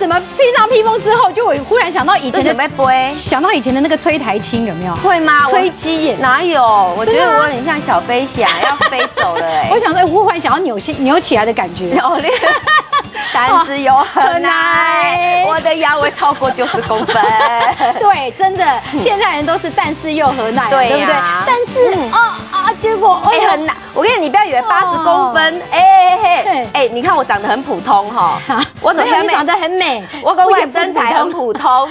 怎么披上披风之后，就我忽然想到以前的想到以前的那个吹台青有没有？会吗？我吹鸡耶！哪有？我觉得我很像小飞侠，要飞走了哎 我。想说，忽然想要扭起扭起来的感觉。有练，但是又很很难难，我的腰围超过九十公分。对，真的，现在人都是但是又何奈啊，对对不对？但是啊啊，结果哎、很难。我跟你，你不要以为八十公分，哎嘿嘿，哎，你看我长得很普通哈，我怎么样长得很美，我跟我身材很普通，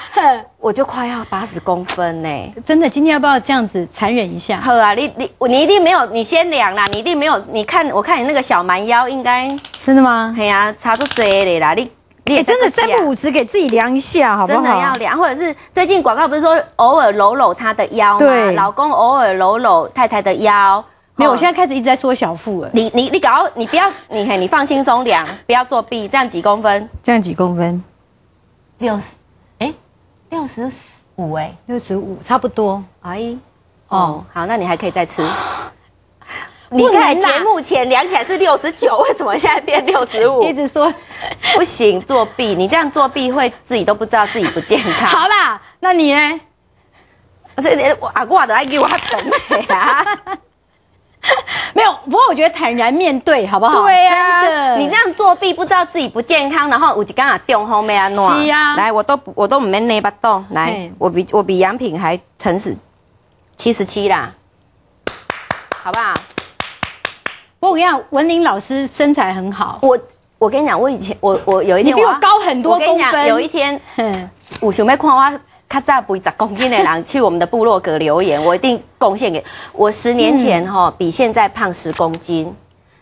我就快要八十公分呢。真的，今天要不要这样子残忍一下？好啊，你你你一定没有，你先量啦，你一定没有。你看，我看你那个小蛮腰，应该，真的吗？哎呀，差不多的啦。你你，真的三这样不五十给自己量一下，好不好？真的要量，或者是最近广告不是说偶尔搂搂他的腰吗？老公偶尔搂搂太太的腰。没有，哦我现在开始一直在缩小腹了。你你你搞，你不要你嘿，你放轻松量，不要作弊，这样几公分？这样几公分？六十，哎，六十五哎，六十五，差不多。哎，哦哦，好，那你还可以再吃。你看啦节目前量起来是六十九，为什么现在变六十五一？直说，不行，作弊！你这样作弊会自己都不知道自己不健康。好啦，那你呢？这我阿我的爱给我等的啊！没有，不过我觉得坦然面对，好不好？对呀、真的，你这样作弊，不知道自己不健康，然后我就刚啊掉后面啊弄。是啊来，我都我都没内巴动，来嘿，我比我比杨品还诚实，七十七啦，好不好？不过我跟你讲，文玲老师身材很好，我我跟你讲，我以前我我有一天你比我高很多我跟你讲公分有一天哼，我想要看我较早肥十公斤的人去我们的部落格留言，我一定贡献给我。十年前嗯哈、比现在胖十公斤，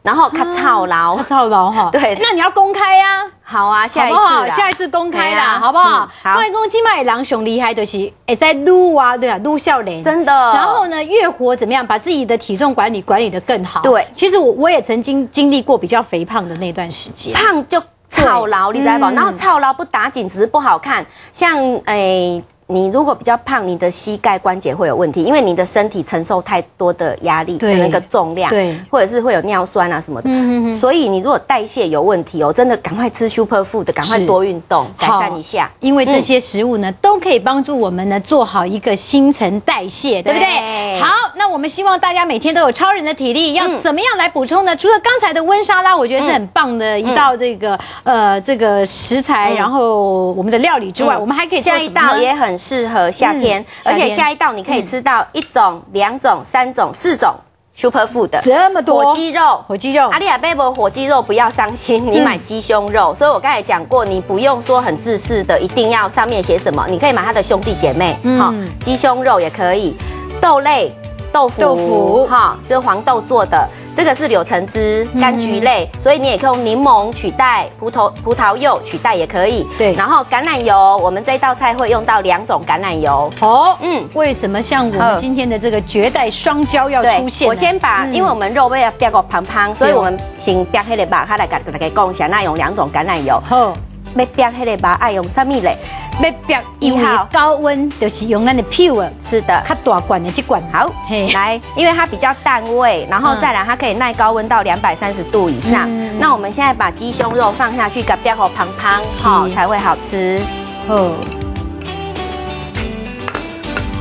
然后咔操劳。我操劳哈。对那你要公开呀，好啊，下一次好不好？下一次公开啦，啊好不好嗯？好外公今麦狼熊厉害的是，哎，在撸啊，对啊，撸笑脸，真的然后呢，越活怎么样，把自己的体重管理管理的更好。对其实我我也曾经经历过比较肥胖的那段时间。胖就操劳，你知道不？嗯然后操劳不打紧，只是不好看。像诶、你如果比较胖，你的膝盖关节会有问题，因为你的身体承受太多的压力的对那个重量，对。或者是会有尿酸啊什么的。嗯。所以你如果代谢有问题哦，真的赶快吃 super food，赶快多运动，改善一下。因为这些食物呢，都可以帮助我们呢做好一个新陈代谢，对不对？对。好，那我们希望大家每天都有超人的体力，要嗯。怎么样来补充呢？除了刚才的温沙拉，我觉得是很棒的一道这个、呃这个食材，然后我们的料理之外，嗯。我们还可以做下一道也很适合夏天，而且下一道你可以吃到一种、两种、三种、四种 super food 这么多火鸡肉。火鸡肉阿。丽亚贝博火鸡肉不要伤心，你买鸡胸肉。所以我刚才讲过，你不用说很自私的，一定要上面写什么，你可以买它的兄弟姐妹，嗯好、鸡胸肉也可以，豆类、豆腐，豆腐哈，这是黄豆做的。这个是柳橙汁、柑橘类，所以你也可以用柠檬取代，葡萄葡萄柚取代也可以。对然后橄榄油，我们这道菜会用到两种橄榄油。哦，嗯嗯，为什么像我们嗯今天的这个绝代双骄要出现？我先把，嗯因为我们肉要标个胖胖，所以我们先标黑的把，它来给大家讲一下，那用两种橄榄油。好，要标黑的吧，爱用啥物嘞？要表因为高温就是用咱的 pure 是的，较大罐的这罐。好嘿，来，因为它比较淡味，然后再来它可以耐高温到两百三十度以上。嗯那我们现在把鸡胸肉放下去，给标好胖胖，好才会好吃。哦，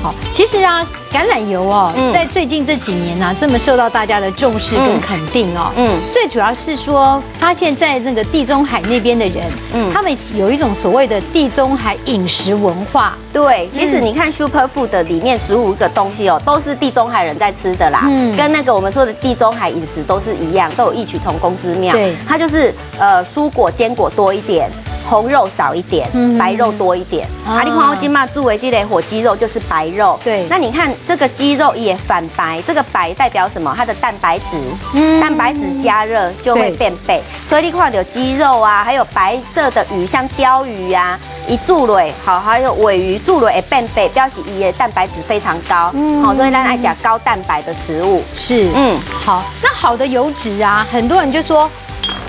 好，其实啊，橄榄油哦，嗯。在最近这几年呢、这么受到大家的重视跟嗯肯定哦。嗯，最主要是说，发现在那个地中海那边的人，嗯。他们有一种所谓的地中海饮食文化，对，其实嗯你看 Super Food 的里面十五个东西哦，都是地中海人在吃的啦，嗯。跟那个我们说的地中海饮食都是一样，都有异曲同工之妙。对。它就是呃蔬果坚果多一点。红肉少一点，嗯白肉多一点。啊啊，你看我今嘛作为这类火鸡肉就是白肉。对那你看这个鸡肉也反白，这个白代表什么？它的蛋白质。嗯蛋白质加热就会对变白，所以你看有鸡肉啊，还有白色的鱼，像鲷鱼啊，一注蕊，好，还有尾鱼注蕊也变白，表示伊的蛋白质非常高，嗯好，所以咱爱讲高蛋白的食物。是，嗯，好，那好的油脂啊，很多人就说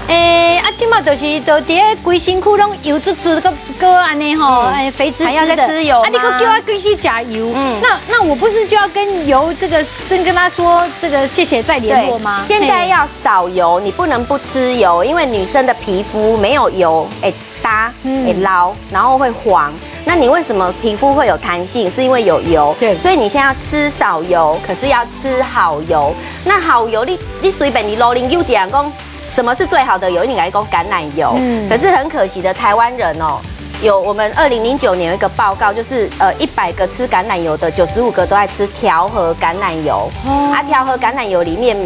诶，啊，今嘛就是都伫咧规身躯拢油滋滋个个安尼吼，哎，肥滋滋的，还要再吃油啊，你个叫我继续加油，嗯，那那我不是就要跟油这个先跟他说这个谢谢再联络吗？现在要少油，你不能不吃油，因为女生的皮肤没有油，哎，搭，哎捞，然后会黄。那你为什么皮肤会有弹性？是因为有油。对，所以你现在要吃少油，可是要吃好油。那好油，你你随便你罗林又讲讲，什么是最好的油？你来讲橄榄油。嗯。可是很可惜的，台湾人哦，有我们二零零九年有一个报告，就是呃一百个吃橄榄油的，九十五个都在吃调和橄榄油。哦。啊，调和橄榄油里面。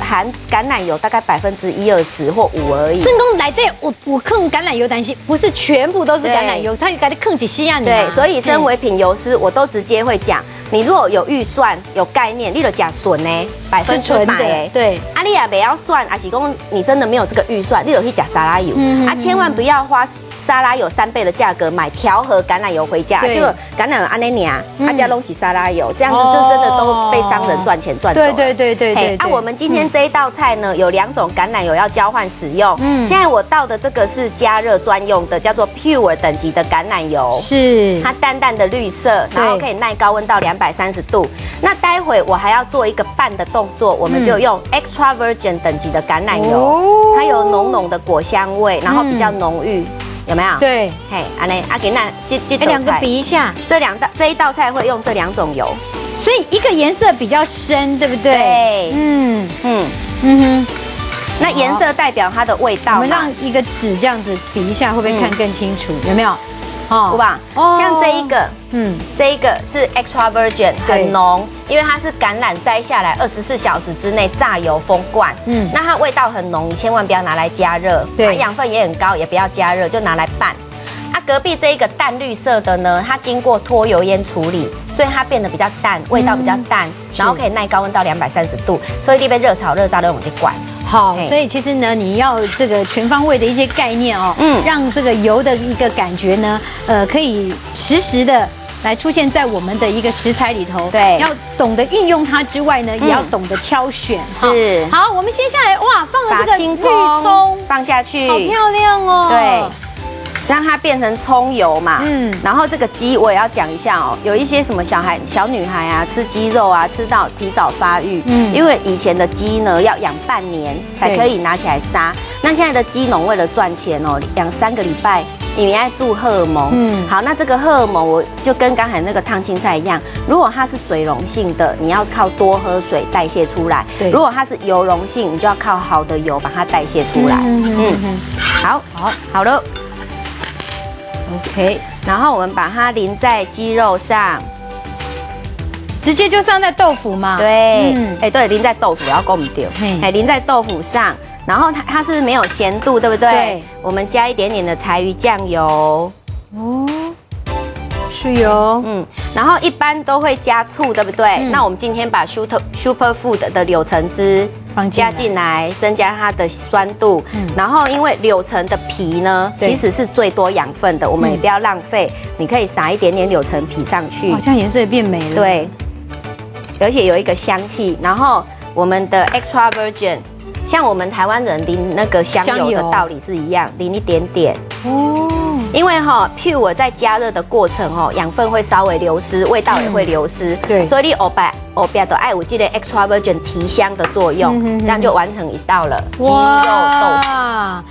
含橄榄油大概百分之一二十或五而已。正宫来这，我我控橄榄油担心不是全部都是橄榄油，它给你控几西亚对，所以身为品油师，我都直接会讲，你如果有预算、有概念，你就讲纯呢，百分纯的。对，阿丽亚不要算，阿喜公你真的没有这个预算，你就去讲沙拉油，啊，千万不要花。沙拉油三倍的价格买调和橄榄油回家，就橄榄油安内尼啊，他家弄起沙拉油，这样子就真的都被商人赚钱赚走了。对对对对对。啊，我们今天这一道菜呢，有两种橄榄油要交换使用。嗯，现在我倒的这个是加热专用的，叫做 Pure 等级的橄榄油，是它淡淡的绿色，然后可以耐高温到两百三十度。那待会我还要做一个拌的动作，我们就用 Extra Virgin 等级的橄榄油，它有浓浓的果香味，然后比较浓郁。有没有？对，嘿，阿内阿给那这这两个比一下，这两道这一道菜会用这两种油，所以一个颜色比较深，对不对？对，嗯。嗯。嗯哼，那颜色代表它的味道。我们让一个纸这样子比一下，会不会看更清楚？有没有？好吧，像这一个，嗯，这一个是 extra virgin，很浓，因为它是橄榄摘下来二十四小时之内榨油封罐，嗯，那它味道很浓，你千万不要拿来加热，对，养分也很高，也不要加热，就拿来拌。啊，隔壁这一个淡绿色的呢，它经过脱油烟处理，所以它变得比较淡，味道比较淡，然后可以耐高温到两百三十度，所以你被热炒热炸都用这罐。好，所以其实呢，你要这个全方位的一些概念哦，嗯，让这个油的一个感觉呢，呃，可以实时的来出现在我们的一个食材里头。对，要懂得运用它之外呢，也要懂得挑选。是。好，我们接下来哇，放了这个绿葱放下去，好漂亮哦。对。让它变成葱油嘛，嗯，然后这个鸡我也要讲一下哦，有一些什么小孩、小女孩啊，吃鸡肉啊，吃到提早发育，嗯，因为以前的鸡呢要养半年才可以拿起来杀，那现在的鸡农为了赚钱哦，养三个礼拜，里面爱注荷尔蒙，嗯，好，那这个荷尔蒙我就跟刚才那个烫青菜一样，如果它是水溶性的，你要靠多喝水代谢出来，对，如果它是油溶性，你就要靠好的油把它代谢出来，嗯，好，好，好了。OK，然后我们把它淋在鸡肉上，直接就上在豆腐嘛。对，哎，对，淋在豆腐，要够唔掉。哎，淋在豆腐上，然后它它是没有咸度，对不对？对。我们加一点点的柴鱼酱油。哦，是油。嗯。然后一般都会加醋，对不对？那我们今天把 Super Super Food 的柳橙汁加进来，增加它的酸度。然后因为柳橙的皮呢，其实是最多养分的，我们也不要浪费。你可以撒一点点柳橙皮上去，好像颜色也变美了。对，而且有一个香气。然后我们的 Extra Virgin，像我们台湾人淋那个香油的道理是一样，淋一点点。哦。因为哈，pure 在加热的过程哦，养分会稍微流失，味道也会流失。对，所以你欧白欧白的爱五记得 extra virgin 提香的作用，这样就完成一道了鸡肉豆腐。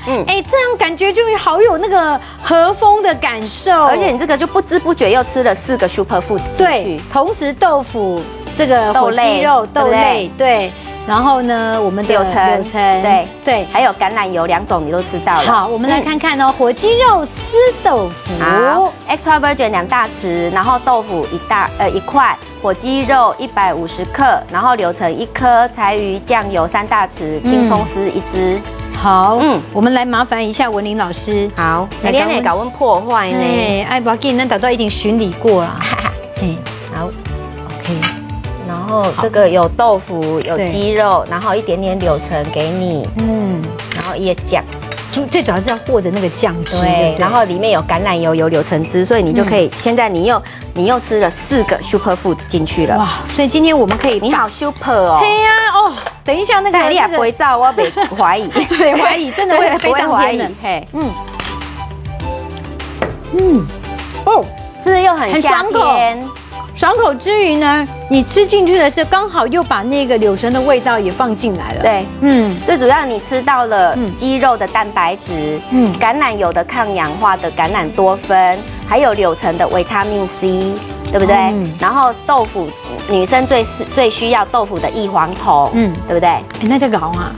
嗯，哎，这样感觉就好有那个和风的感受，而且你这个就不知不觉又吃了四个 super food 进去，同时豆腐这个豆类肉豆类对。然后呢，我们的柳橙，柳橙，对对，还有橄榄油两种你都吃到了。好，我们来看看哦，火鸡肉丝豆腐，extra virgin 两大匙，然后豆腐一大呃一块，火鸡肉一百五十克，然后柳橙一颗，柴鱼酱油三大匙，青葱丝一支。好，嗯，我们来麻烦一下文林老师。好，来点点搞温破坏呢？哎，不要紧，那导到一定巡礼过了。嗯，好，OK。然后这个有豆腐，有鸡肉，然后一点点柳橙给你，嗯，然后椰酱，主最主要是要和着那个酱汁，对，然后里面有橄榄油、有柳橙汁，所以你就可以。现在你又你又吃了四个 super food 进去了，哇！所以今天我们可以，你好 super 哦，对呀，哦，等一下那个你也不会造，我没怀疑，被怀疑，真的会 非常怀疑，嘿，嗯，嗯，哦，是又很香口。爽口之余呢，你吃进去的时候，刚好又把那个柳橙的味道也放进来了。对，嗯，最主要你吃到了鸡肉的蛋白质，嗯，橄榄油的抗氧化的橄榄多酚，还有柳橙的维他命 C，对不对？然后豆腐，女生最最需要豆腐的异黄酮，嗯，对不对？哎，那叫搞啊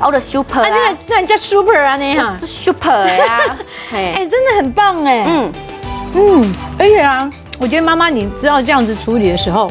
，all the super，啊，这个那叫 super 啊，那样，是 super 呀，哎，真的很棒哎，嗯。嗯，而且啊。我觉得妈妈，你知道这样子处理的时候，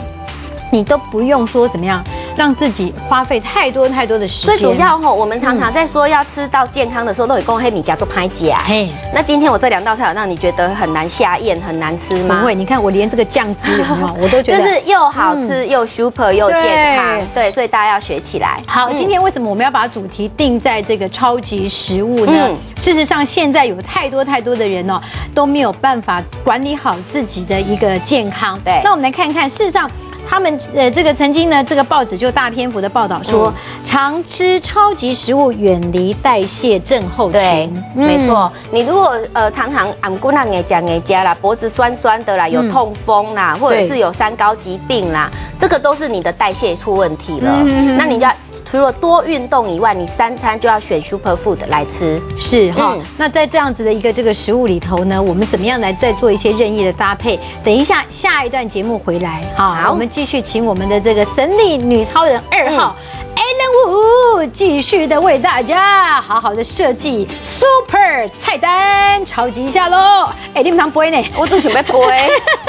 你都不用说怎么样。让自己花费太多太多的时间。最主要吼，我们常常在说要吃到健康的时候，都会供黑米加做拍甲。嘿，那今天我这两道菜有，让你觉得很难下咽、很难吃吗？不会，你看我连这个酱汁有没有，我都觉得就是又好吃又 super 又健康。对，所以大家要学起来。好，今天为什么我们要把主题定在这个超级食物呢？事实上，现在有太多太多的人哦，都没有办法管理好自己的一个健康。对，那我们来看看，事实上。他们呃，这个曾经呢，这个报纸就大篇幅的报道说，常吃超级食物远离代谢症候群。对，没错。你如果呃常常俺姑娘也讲也加啦，脖子酸酸的啦，有痛风啦，或者是有三高疾病啦，这个都是你的代谢出问题了。那你要。除了多运动以外，你三餐就要选 super food 来吃，是哈。那在这样子的一个这个食物里头呢，我们怎么样来再做一些任意的搭配？等一下下一段节目回来，好，我们继续请我们的这个神力女超人二号 Allen Wu 继续的为大家好好的设计 super 菜单，超级一下喽！哎，你们当杯呢？我只准备杯。